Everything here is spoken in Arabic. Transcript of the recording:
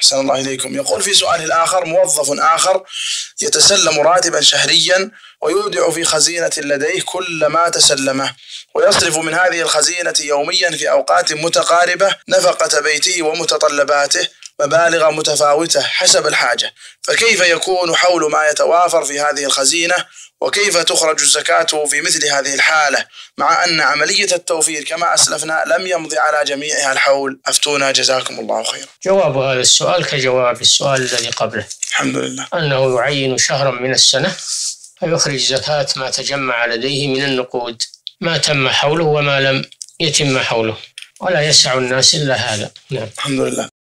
أحسن الله إليكم. يقول في سؤاله الآخر موظف آخر يتسلم راتبا شهريا ويودع في خزينة لديه كل ما تسلمه ويصرف من هذه الخزينة يوميا في أوقات متقاربة نفقة بيته ومتطلباته. مبالغ متفاوتة حسب الحاجة. فكيف يكون حول ما يتوافر في هذه الخزينة؟ وكيف تخرج الزكاة في مثل هذه الحالة؟ مع أن عملية التوفير كما أسلفنا لم يمضي على جميعها الحول. أفتونا. جزاكم الله خيرا. جواب هذا السؤال كجواب السؤال الذي قبله. الحمد لله. أنه يعين شهرا من السنة فيخرج زكاة ما تجمع لديه من النقود. ما تم حوله وما لم يتم حوله. ولا يسع الناس إلا هذا. نعم. الحمد لله.